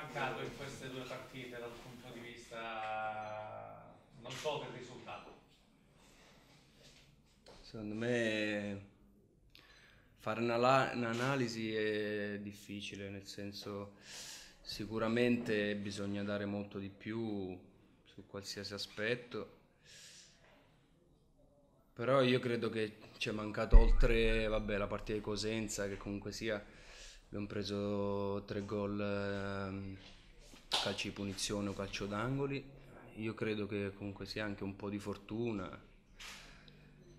mancato in queste due partite dal punto di vista non solo del risultato? Secondo me fare un'analisi è difficile, nel senso sicuramente bisogna dare molto di più su qualsiasi aspetto, però io credo che ci è mancato oltre vabbè, la partita di Cosenza che comunque sia abbiamo preso tre gol eh, calci di punizione o calcio d'angoli, io credo che comunque sia anche un po' di fortuna,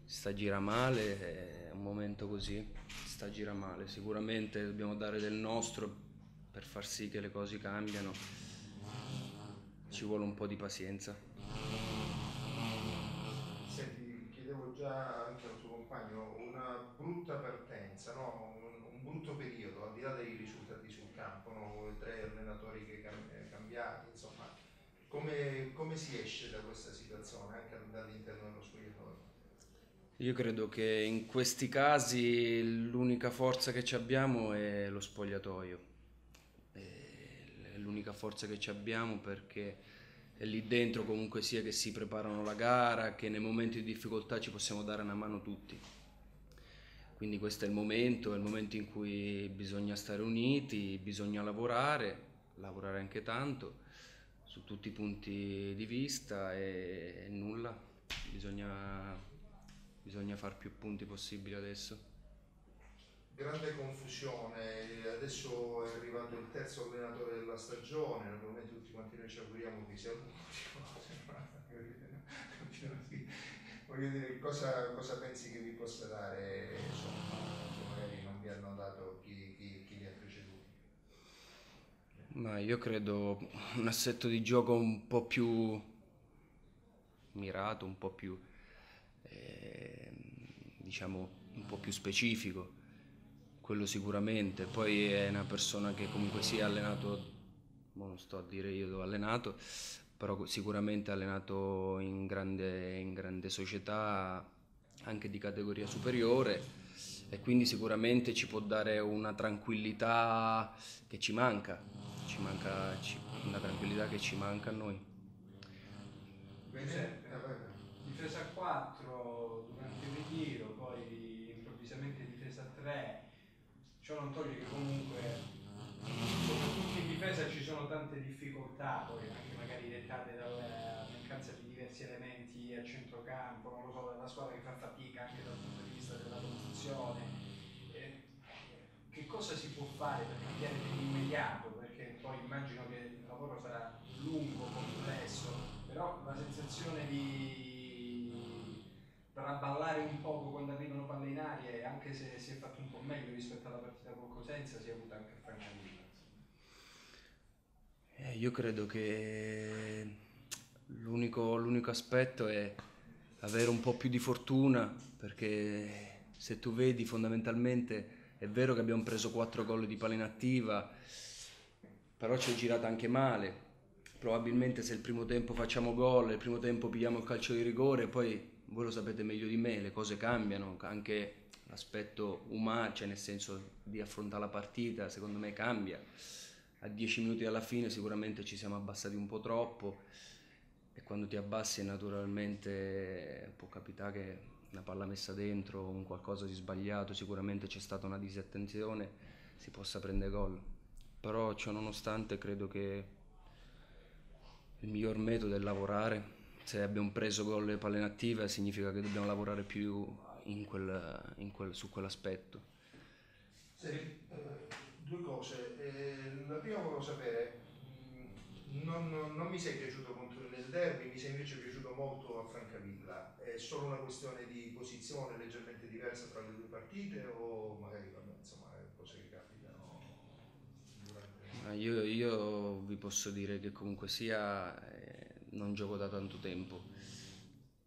sta gira male, è un momento così, sta gira male, sicuramente dobbiamo dare del nostro per far sì che le cose cambiano, ci vuole un po' di pazienza. Senti, chiedevo già anche al suo compagno una brutta partenza, no? Un, un, brutto periodo, al di là dei risultati sul campo, no? tre allenatori che cam- cambiati, insomma, come, come si esce da questa situazione anche dall'interno dello spogliatoio? Io credo che in questi casi l'unica forza che abbiamo è lo spogliatoio. È l'unica forza che abbiamo perché è lì dentro comunque sia che si preparano la gara, che nei momenti di difficoltà ci possiamo dare una mano tutti. Quindi questo è il momento, è il momento in cui bisogna stare uniti, bisogna lavorare, lavorare anche tanto su tutti i punti di vista e, e nulla, bisogna bisogna fare più punti possibili adesso. Grande confusione, adesso è arrivato il terzo allenatore della stagione, naturalmente tutti quanti noi ci auguriamo che sia l'ultimo. Voglio dire, cosa, cosa, pensi che vi possa dare, insomma, che magari non vi hanno dato chi, chi, chi li ha preceduti? Ma io credo un assetto di gioco un po' più mirato, un po' più eh, diciamo un po' più specifico, quello sicuramente. Poi è una persona che comunque si è allenato, non sto a dire io dove ho allenato, però sicuramente allenato in grande, in grande società anche di categoria superiore e quindi sicuramente ci può dare una tranquillità che ci manca, ci manca una tranquillità che ci manca a noi. Bene, difesa a 4 durante il ritiro, poi improvvisamente difesa a 3, ciò non toglie che comunque difesa ci sono tante difficoltà, poi anche magari dettate dalla mancanza di diversi elementi a centrocampo, non lo so, dalla squadra che fa fatica anche dal punto di vista della posizione. Eh, che cosa si può fare per cambiare nell'immediato? Perché poi immagino che il lavoro sarà lungo, complesso, però la sensazione di traballare un poco quando arrivano palle in aria anche se si è fatto un po' meglio rispetto alla partita con Cosenza si è avuto anche a Francavilla. Eh, io credo che l'unico, l'unico aspetto è avere un po' più di fortuna perché se tu vedi fondamentalmente è vero che abbiamo preso 4 gol di palla inattiva però ci è girata anche male probabilmente se il primo tempo facciamo gol il primo tempo pigliamo il calcio di rigore poi voi lo sapete meglio di me, le cose cambiano, anche l'aspetto umano, cioè nel senso di affrontare la partita, secondo me cambia. A dieci minuti dalla fine sicuramente ci siamo abbassati un po' troppo e quando ti abbassi naturalmente può capitare che una palla messa dentro, un qualcosa di sbagliato, sicuramente c'è stata una disattenzione, si possa prendere gol. Però ciò nonostante credo che il miglior metodo è lavorare se abbiamo preso gol le palle inattive significa che dobbiamo lavorare più in quel, in quel, su quell'aspetto. Sì, due cose. Eh, la prima volevo sapere, mm, non, non, non, mi sei piaciuto contro nel derby, mi sei invece piaciuto molto a Francavilla. È solo una questione di posizione leggermente diversa tra le due partite o magari vabbè, insomma cose che capitano durante... Io, io vi posso dire che comunque sia... Eh, non gioco da tanto tempo.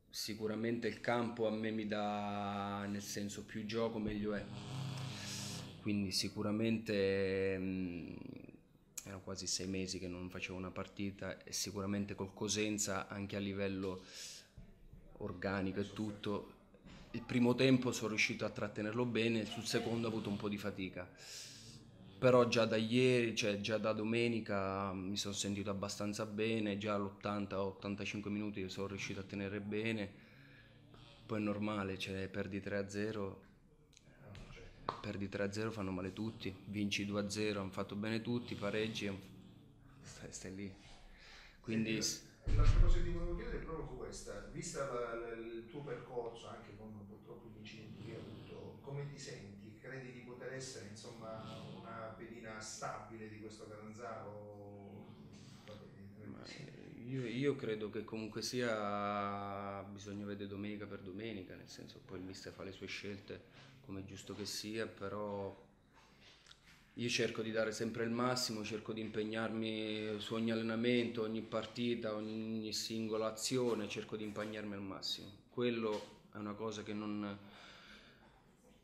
Sicuramente il campo a me mi dà, nel senso, più gioco meglio è. Quindi sicuramente mh, mm, erano quasi sei mesi che non facevo una partita e sicuramente col Cosenza anche a livello organico e tutto. Il primo tempo sono riuscito a trattenerlo bene, sul secondo ho avuto un po' di fatica. però già da ieri, cioè già da domenica mi sono sentito abbastanza bene, già all'80-85 minuti sono riuscito a tenere bene, poi è normale, cioè perdi 3-0, perdi 3-0 fanno male tutti, vinci 2-0 hanno fatto bene tutti, pareggi, stai, stai lì. Quindi... L'altra cosa che ti volevo chiedere è proprio questa, vista la, il tuo percorso anche con purtroppo gli incidenti che hai avuto, come ti senti? Credi di poter essere insomma una pedina stabile di questo Catanzaro? Io, io, credo che comunque sia bisogna vedere domenica per domenica, nel senso poi il mister fa le sue scelte come giusto che sia, però io cerco di dare sempre il massimo, cerco di impegnarmi su ogni allenamento, ogni partita, ogni singola azione, cerco di impegnarmi al massimo. Quello è una cosa che non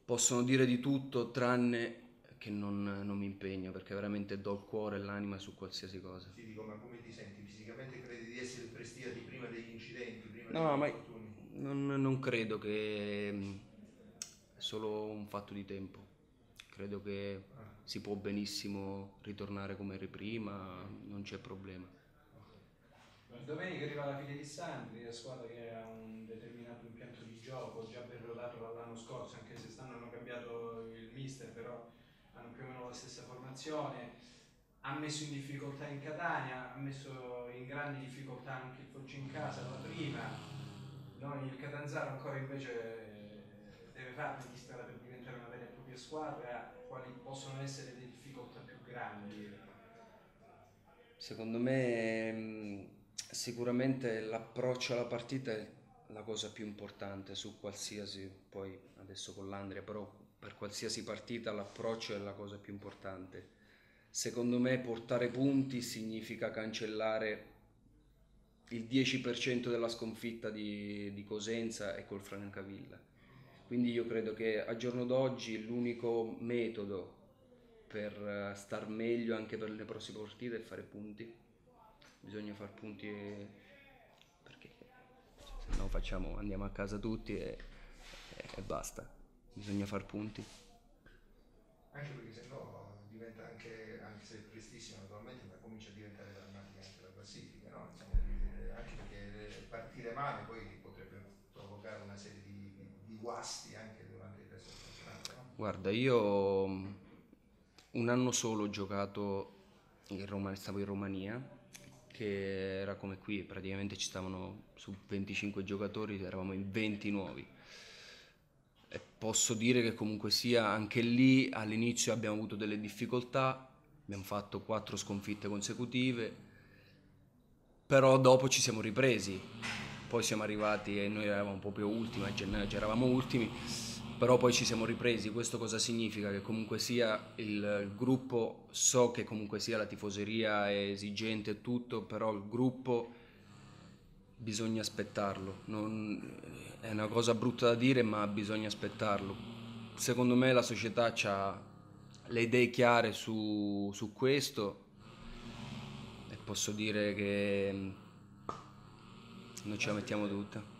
possono dire di tutto tranne che non, non mi impegno perché veramente do il cuore e l'anima su qualsiasi cosa. Ti dico, ma come ti senti? Fisicamente credi di essere prestiati prima degli incidenti? Prima no, ma non, non credo che è solo un fatto di tempo. Credo che si può benissimo ritornare come eri prima, non c'è problema. Domenica arriva la fine di Sandri, la squadra che ha un determinato impianto di gioco, già ben rodato dall'anno scorso, anche se stanno hanno cambiato il mister, però hanno più o meno la stessa formazione. Ha messo in difficoltà in Catania, ha messo in grandi difficoltà anche il Foggia in casa la prima. Noi il Catanzaro ancora invece deve farne di strada per diventare una vera e propria squadra quali possono essere le difficoltà più grandi? Secondo me mm, sicuramente l'approccio alla partita è la cosa più importante su qualsiasi, poi adesso con l'Andria, però per qualsiasi partita l'approccio è la cosa più importante. Secondo me portare punti significa cancellare il 10% della sconfitta di, di Cosenza e col Francavilla quindi io credo che a giorno d'oggi l'unico metodo per eh, star meglio anche per le prossime partite è fare punti. Bisogna fare punti e... perché se no facciamo, andiamo a casa tutti e, e basta. Bisogna fare punti. Anche perché se no diventa anche, anche se prestissimo naturalmente, ma comincia a diventare drammatica anche la classifica, no? Insomma, anche perché partire male poi potrebbe provocare una serie di guasti anche durante il resto del campionato? No? Guarda, io mm, un anno solo ho giocato in Roma, stavo in Romania, che era come qui, praticamente ci stavano su 25 giocatori, eravamo in 20 nuovi. Posso dire che comunque sia anche lì all'inizio abbiamo avuto delle difficoltà, abbiamo fatto quattro sconfitte consecutive, però dopo ci siamo ripresi poi siamo arrivati e noi eravamo proprio ultimi, a gennaio eravamo ultimi, però poi ci siamo ripresi, questo cosa significa? Che comunque sia il gruppo, so che comunque sia la tifoseria è esigente e tutto, però il gruppo bisogna aspettarlo, non, è una cosa brutta da dire ma bisogna aspettarlo. Secondo me la società ha le idee chiare su, su questo e posso dire che noi ce la mettiamo tutta.